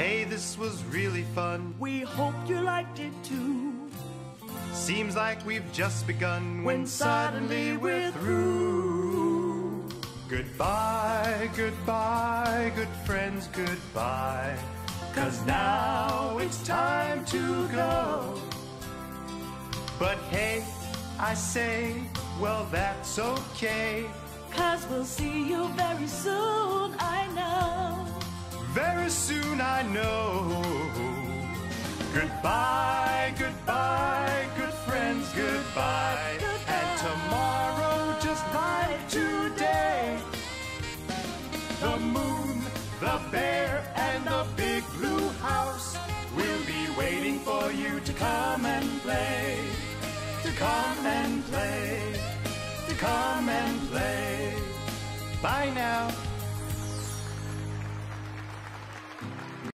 Hey, this was really fun. We hope you liked it too. Seems like we've just begun When suddenly we're through. Goodbye, goodbye, good friends, goodbye. Cause now it's time to go. But hey, I say, well, that's okay. Cause we'll see you very soon, I know. Very soon I know. Goodbye, goodbye, good friends, goodbye. Goodbye. And tomorrow, just like today, the moon, the bear, and the big blue house will be waiting for you to come and play. To come and play. To come and play. Bye now. 何?